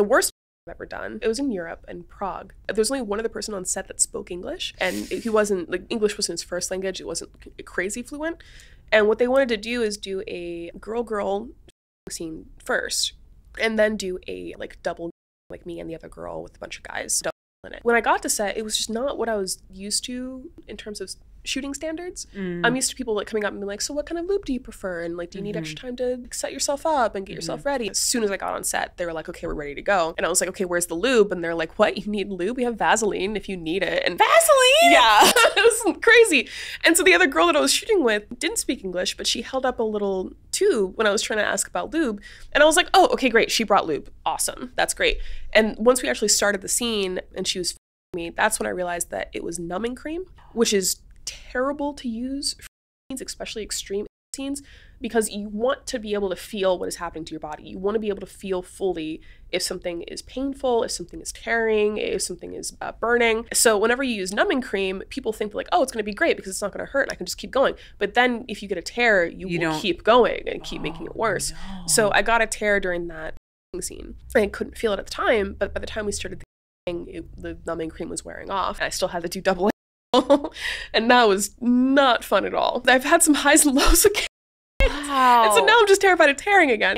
The worst I've ever done. It was in Europe and Prague. There was only one other person on set that spoke English, and he wasn't like English wasn't his first language. It wasn't crazy fluent. And what they wanted to do is do a girl girl scene first, and then do a like double like me and the other girl with a bunch of guys in it. When I got to set, it was just not what I was used to in terms of shooting standards. Mm. I'm used to people like coming up and being like, "So what kind of loop do you prefer?" And like, "Do you need extra time to set yourself up and get yourself ready?" As soon as I got on set, they were like, "Okay, we're ready to go." And I was like, "Okay, where's the lube?" And they're like, "What? You need lube? We have Vaseline if you need it." And Vaseline? yeah, it was crazy. And so the other girl that I was shooting with didn't speak English, but she held up a little tube when I was trying to ask about lube. And I was like, oh, okay, great. She brought lube. Awesome. That's great. And once we actually started the scene and she was me, that's when I realized that it was numbing cream, which is terrible to use for scenes, especially extreme scenes, because you want to be able to feel what is happening to your body. You want to be able to feel fully if something is painful, if something is tearing, if something is uh, burning. So whenever you use numbing cream, people think like, oh, it's going to be great because it's not going to hurt and I can just keep going. But then if you get a tear, you, You will don't- keep going and keep making it worse. So I got a tear during that scene. I couldn't feel it at the time, but by the time we started the thing, it, the numbing cream was wearing off. And I still had to do double and that was not fun at all. I've had some highs and lows again. Wow. And so now I'm just terrified of tearing again.